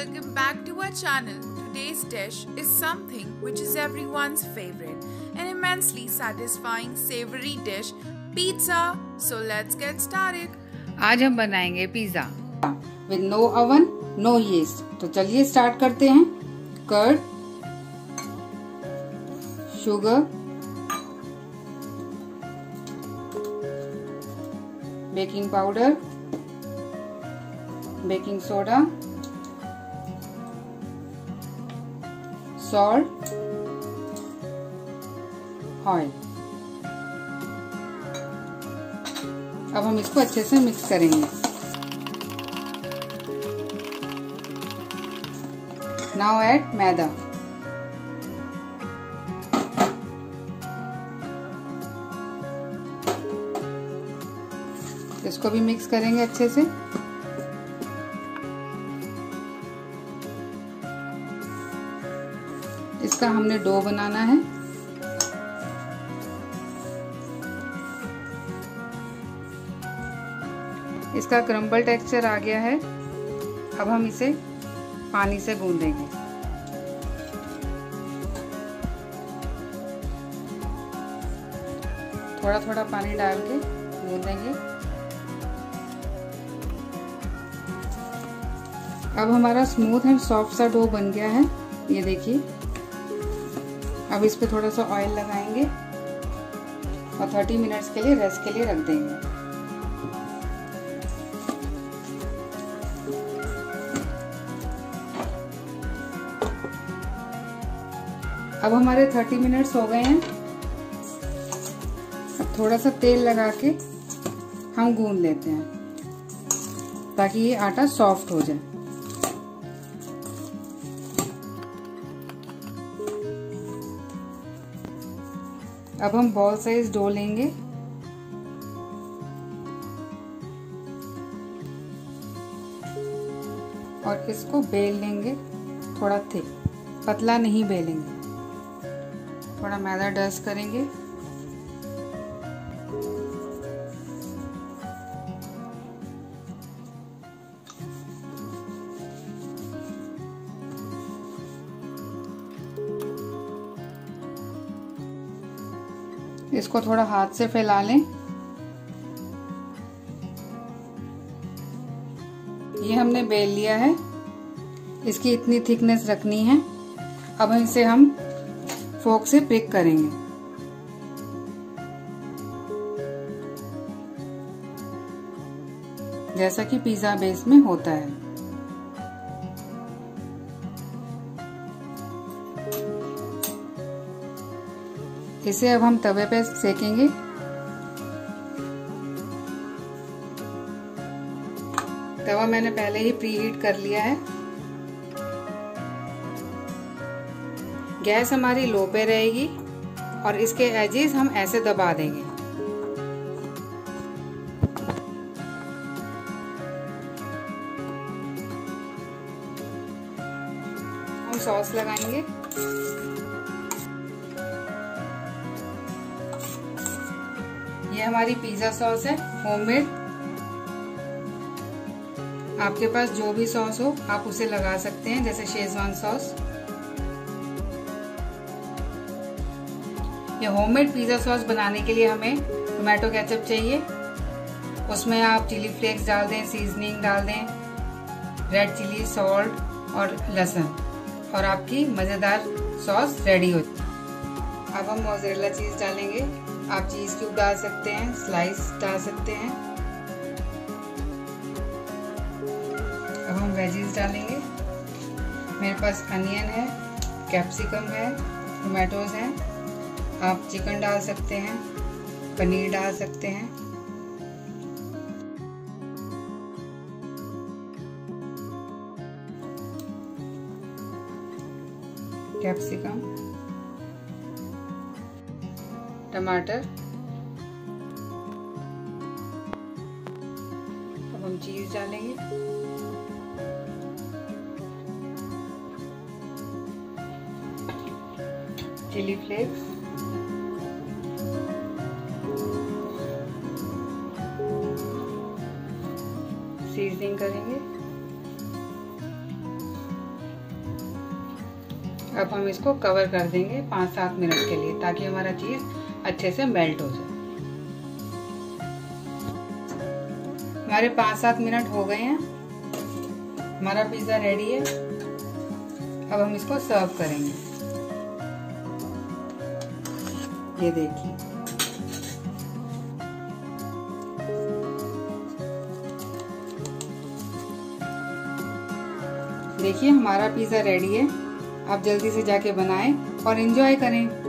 welcome back to our channel. Today's dish is something which is everyone's favorite, an immensely satisfying savory dish, pizza. So let's get started. आज हम बनाएँगे pizza with no oven no yeast तो चलिए start करते हैं curd sugar baking powder baking soda oil अब हम इसको अच्छे से मिक्स करेंगे। Now add maida. इसको भी मिक्स करेंगे अच्छे से। इसका हमने डो बनाना है। इसका क्रम्बल टेक्सचर आ गया है। अब हम इसे पानी से गूंदेंगे। थोड़ा थोड़ा पानी डाल के गूंदेंगे। अब हमारा स्मूथ एंड सॉफ्ट सा डो बन गया है। ये देखिए। अब इस पर थोड़ा सा ऑयल लगाएँगे और 30 मिनट्स के लिए रेस्ट के लिए रख देंगे। अब हमारे 30 मिनट्स हो गए हैं। अब थोड़ा सा तेल लगा के हम गूंद लेते हैं ताकि ये आटा सॉफ्ट हो जाए। अब हम बॉल साइज़ डो लेंगे। और इसको बेल लेंगे, थोड़ा थिक पतला नहीं बेलेंगे। थोड़ा मैदा डस्ट करेंगे। इसको थोड़ा हाथ से फैला लें। ये हमने बेल लिया है। इसकी इतनी थिकनेस रखनी है। अब इसे हम फोक से पिक करेंगे। जैसा कि पिज्जा बेस में होता है। इसे अब हम तवे पे सेकेंगे। तवा मैंने पहले ही प्री हीट कर लिया है। गैस हमारी लो पे रहेगी और इसके एजेस हम ऐसे दबा देंगे। हम सॉस लगाएँगे। ये हमारी पिज्जा सॉस है होममेड आपके पास जो भी सॉस हो, आप उसे लगा सकते हैं, जैसे शेजवान सॉस ये होममेड पिज़्ज़ा सॉस बनाने के लिए हमें टोमेटो केचप चाहिए। उसमें आप चिली फ्लेक्स डाल दें सीजनिंग डाल दें रेड चिली सॉल्ट और लहसुन। और आपकी मज़ेदार सॉस रेडी हो। अब हम मोजरेला चीज़ डालेंगे। आप चीज़ क्यूब डाल सकते हैं? स्लाइस डाल सकते हैं। अब हम वेजीज डालेंगे। मेरे पास अनियन है कैप्सिकम है टोमेटोज हैं। आप चिकन डाल सकते हैं, पनीर डाल सकते हैं। कैप्सिकम टमाटर। अब हम चीज़ डालेंगे। चिली फ्लेक्स सीजनिंग करेंगे। अब हम इसको कवर कर देंगे पाँच सात मिनट के लिए ताकि हमारा चीज़ अच्छे से मेल्ट हो जाए। हमारे पाँच सात मिनट हो गए हैं। हमारा पिज़्ज़ा रेडी है। अब हम इसको सर्व करेंगे। ये देखिए। देखिए, हमारा पिज़्ज़ा रेडी है। आप जल्दी से जाके बनाएँ और इन्जॉय करें।